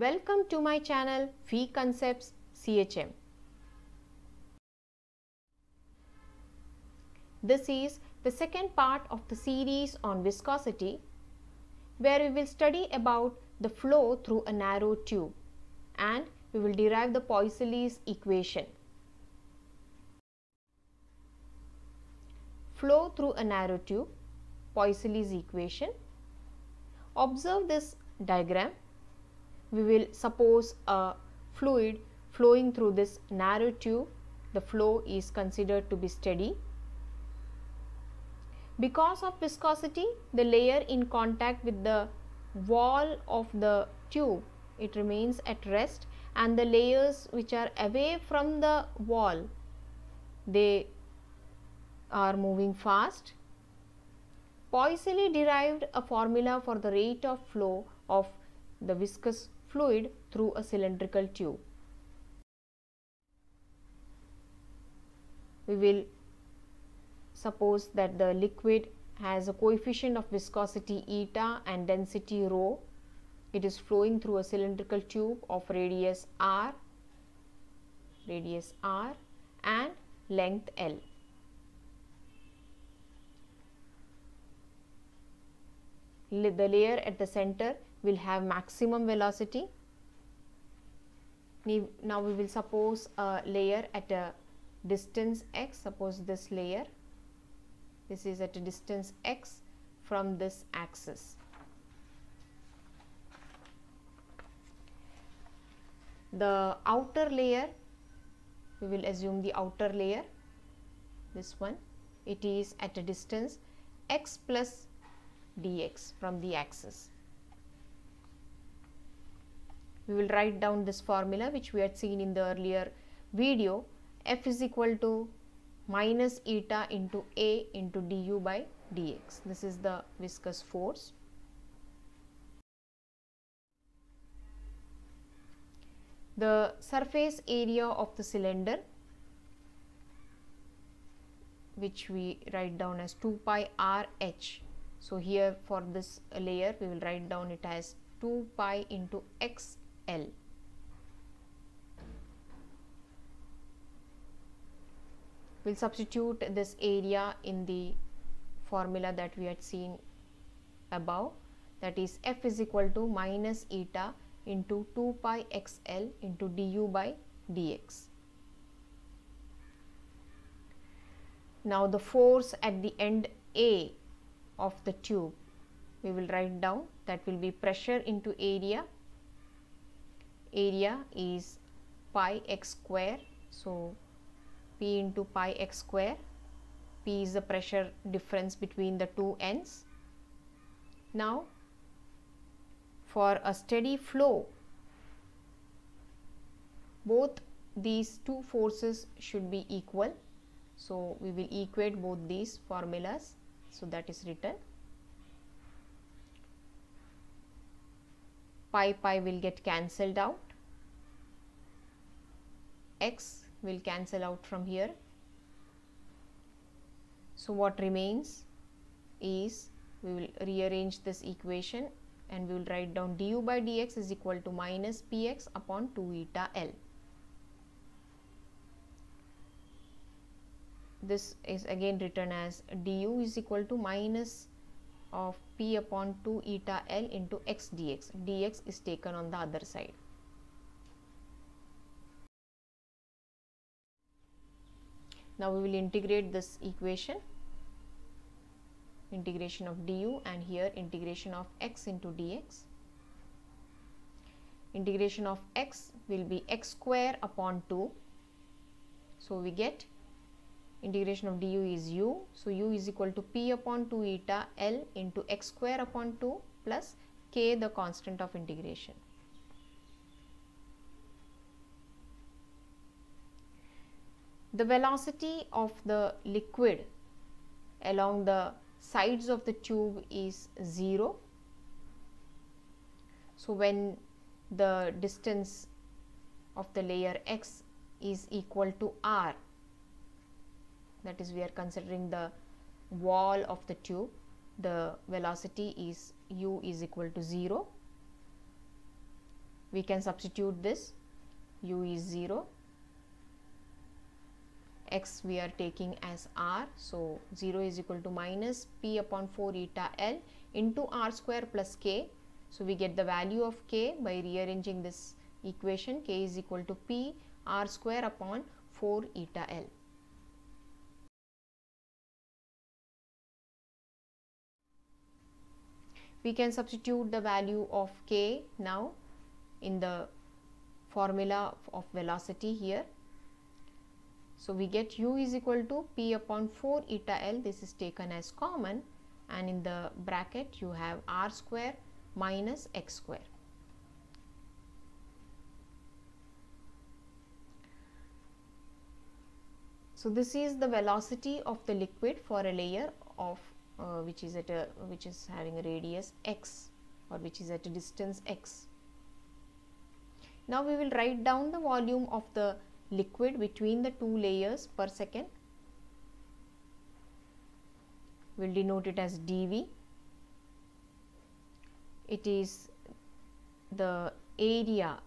Welcome to my channel Phi Concepts CHM. This is the second part of the series on viscosity where we will study about the flow through a narrow tube and we will derive the Poiseuille's equation. Flow through a narrow tube, Poiseuille's equation. Observe this diagram. We will suppose a fluid flowing through this narrow tube. The flow is considered to be steady. Because of viscosity, the layer in contact with the wall of the tube, it remains at rest and the layers which are away from the wall, they are moving fast. Poiseuille derived a formula for the rate of flow of the viscous fluid through a cylindrical tube. We will suppose that the liquid has a coefficient of viscosity eta and density rho. It is flowing through a cylindrical tube of radius r, radius r and length L. the layer at the center will have maximum velocity. Now we will suppose a layer at a distance x, suppose this layer, this is at a distance x from this axis. The outer layer, we will assume the outer layer, this one, it is at a distance x plus dx from the axis. We will write down this formula which we had seen in the earlier video f is equal to minus eta into a into du by dx. This is the viscous force. The surface area of the cylinder which we write down as 2 pi r h so here for this layer we will write down it as 2 pi into xl. We'll substitute this area in the formula that we had seen above that is f is equal to minus eta into 2 pi xl into du by dx. Now the force at the end A of the tube we will write down that will be pressure into area area is pi x square. So p into pi x square. P is the pressure difference between the two ends. Now for a steady flow both these two forces should be equal. So we will equate both these formulas. So that is written pi pi will get cancelled out. X will cancel out from here. So what remains is we will rearrange this equation and we will write down du by dx is equal to minus px upon 2 eta l. This is again written as du is equal to minus of p upon 2 eta l into x dx. dx is taken on the other side. Now we will integrate this equation. Integration of du and here integration of x into dx. Integration of x will be x square upon 2 so we get integration of du is u. So, u is equal to p upon 2 eta l into x square upon 2 plus k the constant of integration. The velocity of the liquid along the sides of the tube is 0. So, when the distance of the layer x is equal to r that is we are considering the wall of the tube. The velocity is u is equal to 0 we can substitute this. u is 0 x we are taking as r. So 0 is equal to minus p upon 4 eta l into r square plus k. So we get the value of k by rearranging this equation. K is equal to p r square upon 4 eta l we can substitute the value of k now in the formula of velocity here. So we get u is equal to p upon 4 eta l this is taken as common and in the bracket you have r square minus x square. So this is the velocity of the liquid for a layer of uh, which is at a which is having a radius x or which is at a distance x. Now we will write down the volume of the liquid between the two layers per second. We will denote it as dV. It is the area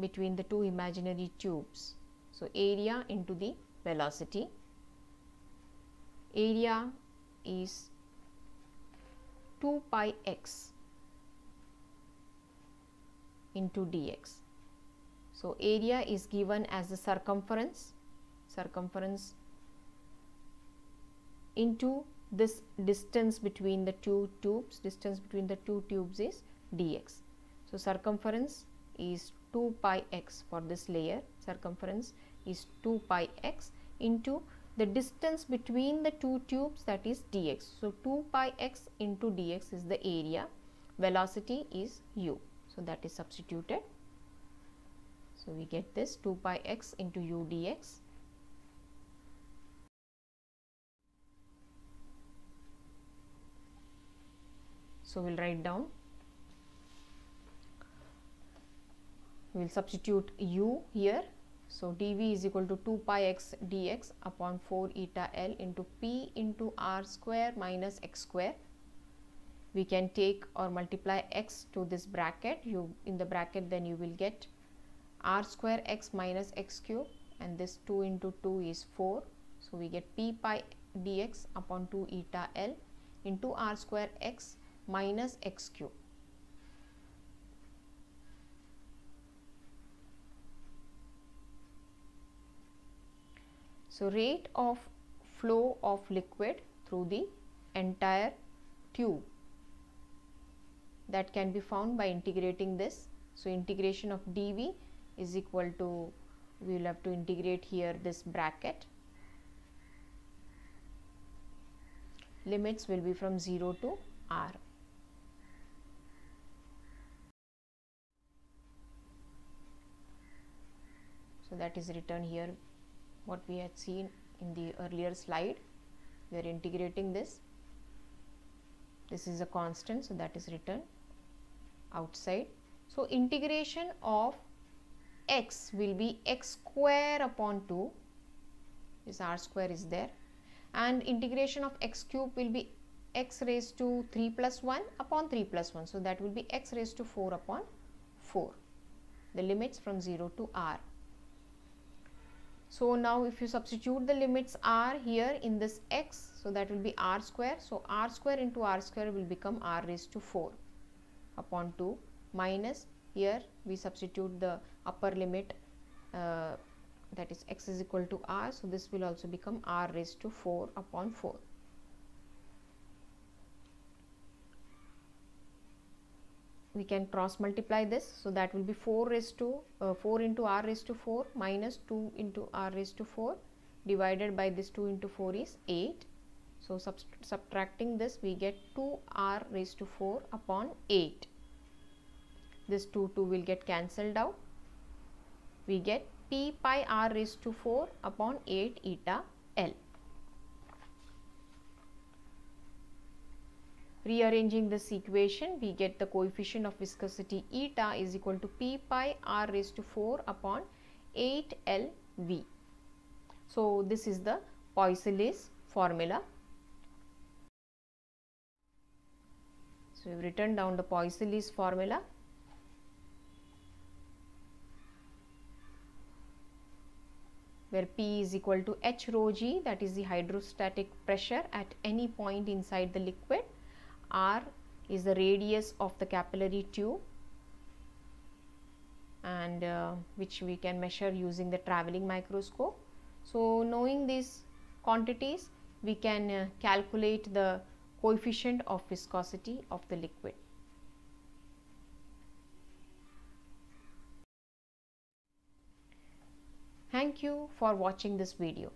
between the two imaginary tubes. So, area into the velocity. Area is 2 pi x into dx. So, area is given as the circumference, circumference into this distance between the two tubes, distance between the two tubes is dx. So, circumference is 2 pi x for this layer, circumference is 2 pi x into the distance between the two tubes that is dx. So, 2 pi x into dx is the area, velocity is u. So, that is substituted. So, we get this 2 pi x into u dx. So, we will write down, we will substitute u here so, dV is equal to 2 pi x dx upon 4 eta L into P into R square minus x square. We can take or multiply x to this bracket. You in the bracket then you will get R square x minus x cube and this 2 into 2 is 4. So, we get P pi dx upon 2 eta L into R square x minus x cube. So, rate of flow of liquid through the entire tube that can be found by integrating this. So, integration of dV is equal to we will have to integrate here this bracket limits will be from 0 to r. So, that is written here what we had seen in the earlier slide. We are integrating this. This is a constant so that is written outside. So integration of x will be x square upon 2 this r square is there and integration of x cube will be x raised to 3 plus 1 upon 3 plus 1 so that will be x raised to 4 upon 4 the limits from 0 to r so now if you substitute the limits r here in this x, so that will be r square. So r square into r square will become r raised to 4 upon 2 minus here we substitute the upper limit uh, that is x is equal to r. So this will also become r raised to 4 upon 4. We can cross multiply this. So that will be 4 raised to uh, 4 into r raised to 4 minus 2 into r raised to 4 divided by this 2 into 4 is 8 so subtracting this we get 2 r raised to 4 upon 8 this 2 2 will get cancelled out. We get p pi r raised to 4 upon 8 eta l Rearranging this equation, we get the coefficient of viscosity eta is equal to p pi r raised to 4 upon 8 L V. So, this is the Poiseuille's formula. So, we have written down the Poiseuille's formula. where P is equal to H rho G that is the hydrostatic pressure at any point inside the liquid R is the radius of the capillary tube and uh, which we can measure using the travelling microscope. So, knowing these quantities we can uh, calculate the coefficient of viscosity of the liquid. Thank you for watching this video.